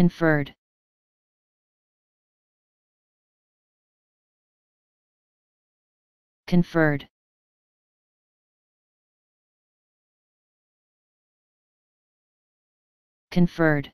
conferred. Conferred. Conferred.